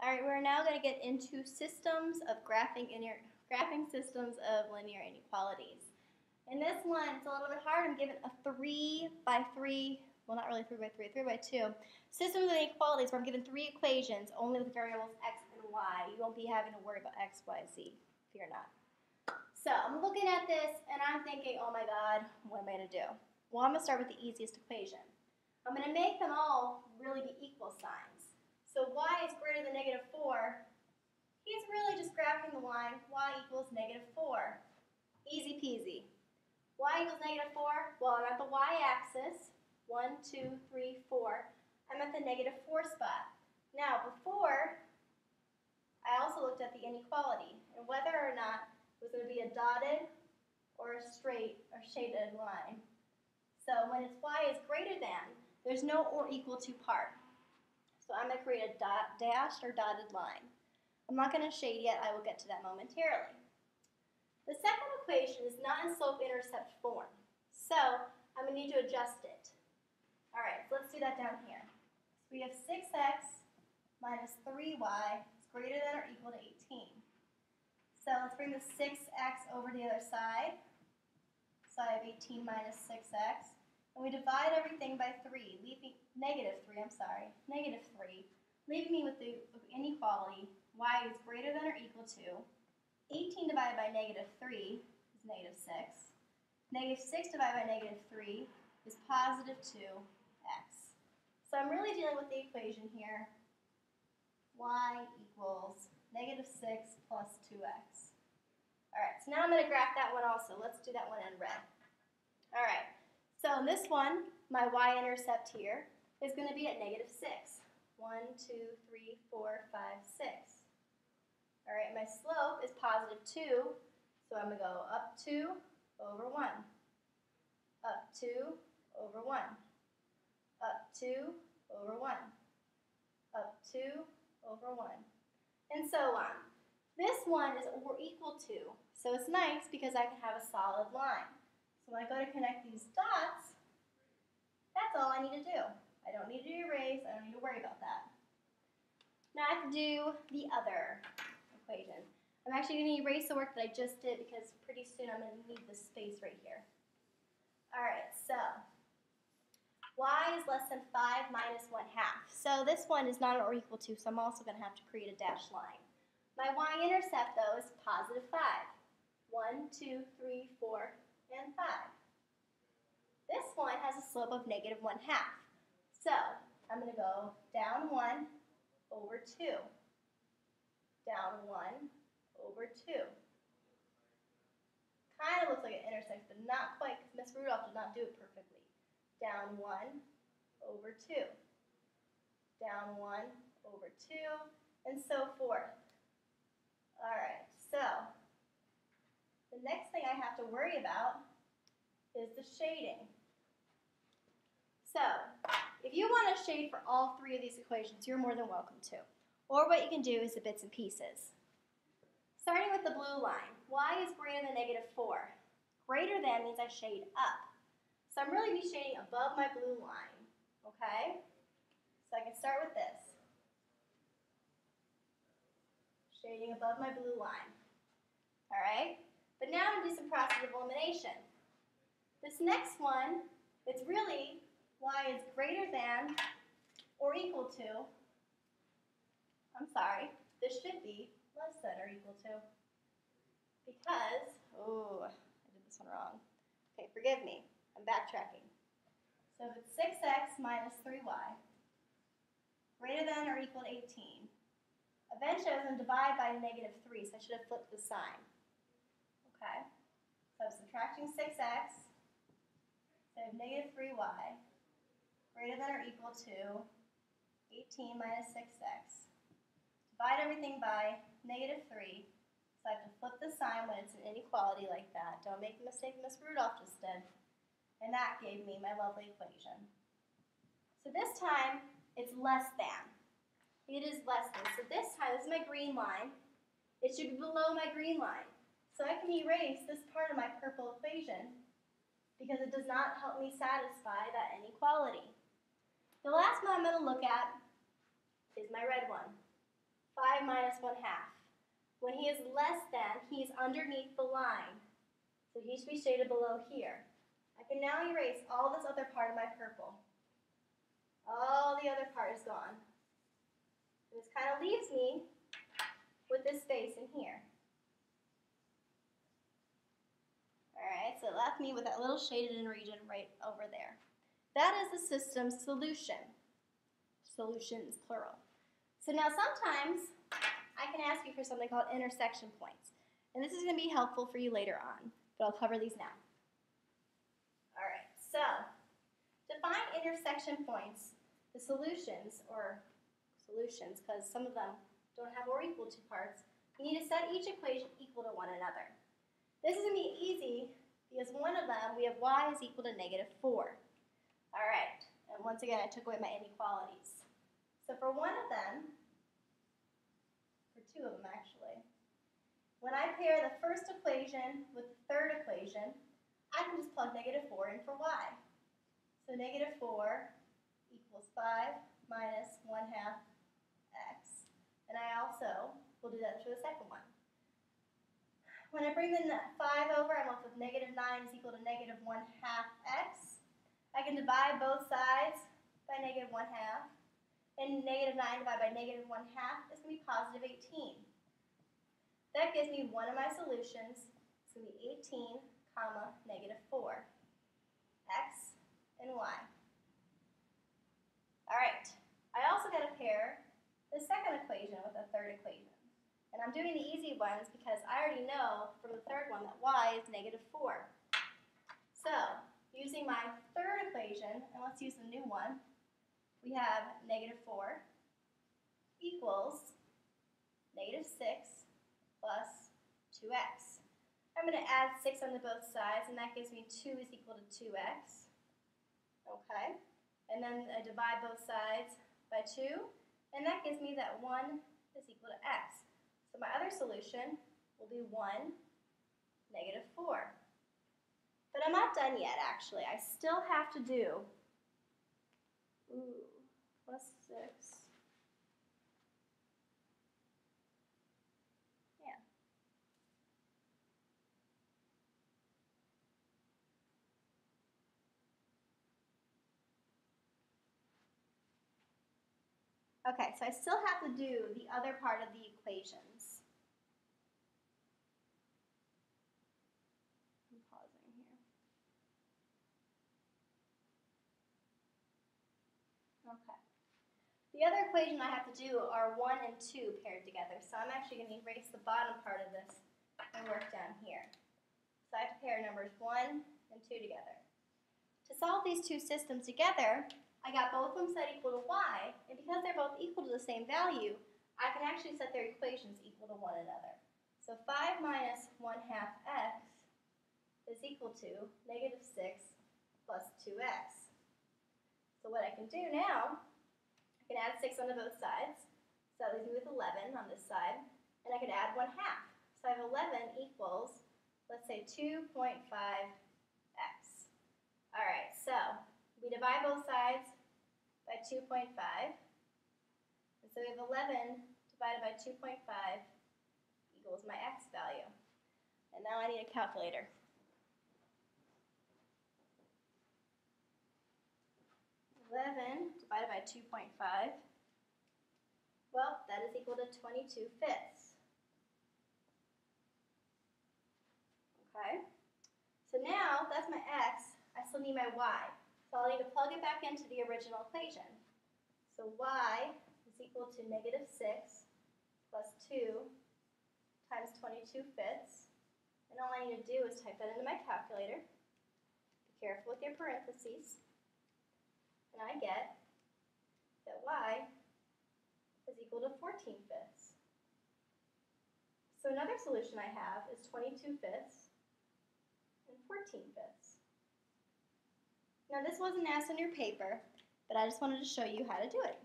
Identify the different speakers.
Speaker 1: All right, we're now going to get into systems of graphing, graphing systems of linear inequalities. In this one, it's a little bit hard. I'm given a 3 by 3, well, not really 3 by 3, 3 by 2. Systems of inequalities where I'm given three equations, only with variables x and y. You won't be having to worry about x, y, z. Fear not. So I'm looking at this, and I'm thinking, oh my god, what am I going to do? Well, I'm going to start with the easiest equation. I'm going to make them all really be equal signs. So y is greater than negative 4. He's really just graphing the line y equals negative 4. Easy peasy. y equals negative 4. Well, I'm at the y-axis. 1, 2, 3, 4. I'm at the negative 4 spot. Now, before, I also looked at the inequality and whether or not it was going to be a dotted or a straight or shaded line. So when it's y is greater than, there's no or equal to part. So I'm going to create a dot, dashed or dotted line. I'm not going to shade yet. I will get to that momentarily. The second equation is not in slope-intercept form. So I'm going to need to adjust it. All right, so let's do that down here. So we have 6x minus 3y is greater than or equal to 18. So let's bring the 6x over to the other side. So I have 18 minus 6x. And we divide everything by 3, leaving negative 3, I'm sorry, negative 3, leaving me with the inequality y is greater than or equal to 18 divided by negative 3 is negative 6. Negative 6 divided by negative 3 is positive 2x. So I'm really dealing with the equation here. y equals negative 6 plus 2x. All right, so now I'm going to graph that one also. Let's do that one in red. All right. So in this one, my y-intercept here is going to be at negative 6. 1, 2, 3, 4, 5, 6. All right, my slope is positive 2, so I'm going to go up 2 over 1, up 2 over 1, up 2 over 1, up 2 over 1, and so on. This one is equal to, so it's nice because I can have a solid line. When I go to connect these dots, that's all I need to do. I don't need to erase, I don't need to worry about that. Now I have to do the other equation. I'm actually going to erase the work that I just did because pretty soon I'm going to need this space right here. Alright, so y is less than 5 minus 1 half. So this one is not or equal to, so I'm also going to have to create a dashed line. My y-intercept, though, is positive 5. 1, 2, 3, 4, and 5. This one has a slope of negative 1 half. So I'm going to go down 1 over 2. Down 1 over 2. Kind of looks like it intersects, but not quite because Miss Rudolph did not do it perfectly. Down 1 over 2. Down 1 over 2, and so forth. All right, so the next thing I have to worry about is the shading. So, if you want to shade for all three of these equations, you're more than welcome to. Or what you can do is the bits and pieces. Starting with the blue line, y is greater than negative 4. Greater than means I shade up. So I'm really be shading above my blue line, okay? So I can start with this. Shading above my blue line. All right? But now I'm going to do some process of elimination. This next one, it's really y is greater than or equal to, I'm sorry, this should be less than or equal to. Because, oh, I did this one wrong. Okay, forgive me. I'm backtracking. So it's 6x minus 3y greater than or equal to 18, eventually I was going to divide by negative 3, so I should have flipped the sign. Okay, so I'm subtracting 6x, so I have negative 3y, greater than or equal to 18 minus 6x. Divide everything by negative 3, so I have to flip the sign when it's an inequality like that. Don't make the mistake Miss Rudolph just did. And that gave me my lovely equation. So this time, it's less than. It is less than. So this time, this is my green line. It should be below my green line. So I can erase this part of my purple equation because it does not help me satisfy that inequality. The last one I'm going to look at is my red one. 5 minus 1 half. When he is less than, he is underneath the line. So he should be shaded below here. I can now erase all this other part of my purple. All the other part is gone. This kind of leaves me with this space in here. Alright, so it me with that little shaded in region right over there. That is the system's solution. Solutions, plural. So now sometimes I can ask you for something called intersection points. And this is going to be helpful for you later on, but I'll cover these now. All right, so to find intersection points, the solutions, or solutions, because some of them don't have or equal to parts, you need to set each equation equal to one another. This is going to be easy because one of them, we have y is equal to negative 4. All right, and once again, I took away my inequalities. So for one of them, for two of them actually, when I pair the first equation with the third equation, I can just plug negative 4 in for y. So negative 4 equals 5 minus 1 half x. And I also will do that for the second one. When I bring the 5 over, I'm left with negative 9 is equal to negative 1 half x. I can divide both sides by negative 1 half. And negative 9 divided by negative 1 half is going to be positive 18. That gives me one of my solutions. It's going to be 18 comma negative 4. X and Y. All right. I also got to pair the second equation with the third equation. And I'm doing the easy ones because I already know from the third one that y is negative 4. So, using my third equation, and let's use the new one, we have negative 4 equals negative 6 plus 2x. I'm going to add 6 onto both sides, and that gives me 2 is equal to 2x. Okay? And then I divide both sides by 2, and that gives me that 1 is equal to x. My other solution will be 1, negative 4. But I'm not done yet, actually. I still have to do, ooh, plus 6. Okay, so I still have to do the other part of the equations. I'm pausing here. Okay. The other equation I have to do are 1 and 2 paired together, so I'm actually going to erase the bottom part of this and work down here. So I have to pair numbers 1 and 2 together. To solve these two systems together, I got both of them set equal to y, and because they're both equal to the same value, I can actually set their equations equal to one another. So 5 minus 1 half x is equal to negative 6 plus 2x. So what I can do now, I can add 6 onto both sides. So that leaves me with 11 on this side. And I can add 1 half. So I have 11 equals, let's say 2.5x. All right, so we divide both sides by 2.5. And so we have 11 divided by 2.5 equals my x value. And now I need a calculator. Eleven divided by two point five. Well, that is equal to twenty-two fifths. Okay. So now that's my x. I still need my y. So I'll need to plug it back into the original equation. So y is equal to negative 6 plus 2 times 22 fifths. And all I need to do is type that into my calculator. Be careful with your parentheses. And I get that y is equal to 14 fifths. So another solution I have is 22 fifths and 14 fifths. Now this wasn't asked on your paper, but I just wanted to show you how to do it.